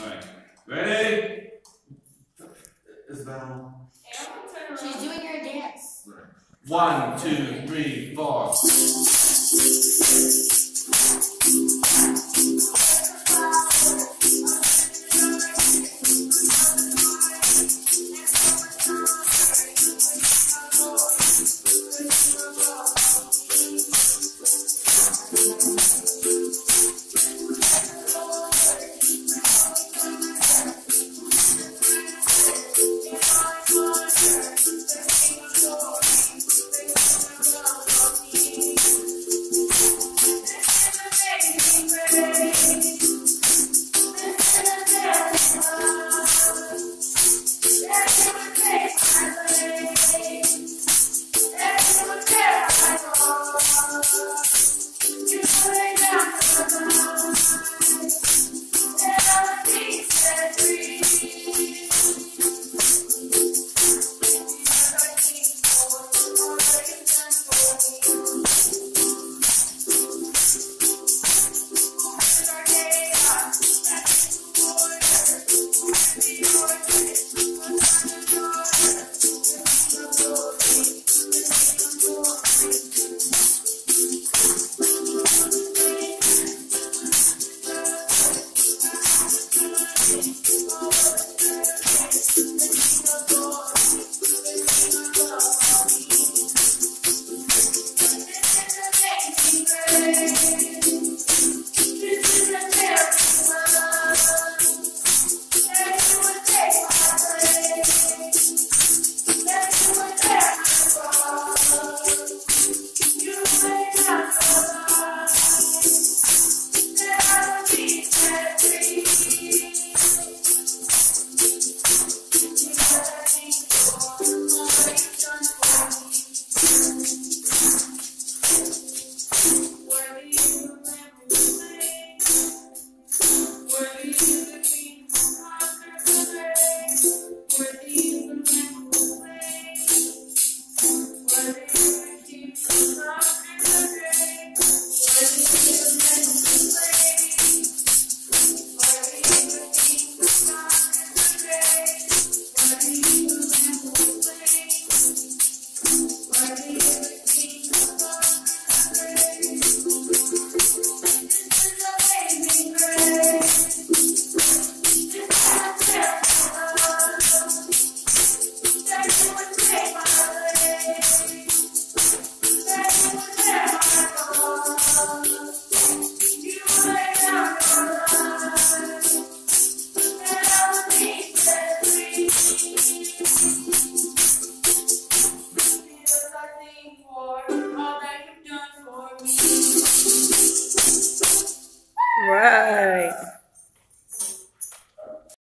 Alright. Ready? Isabel. She's doing her dance. One, two, three, four.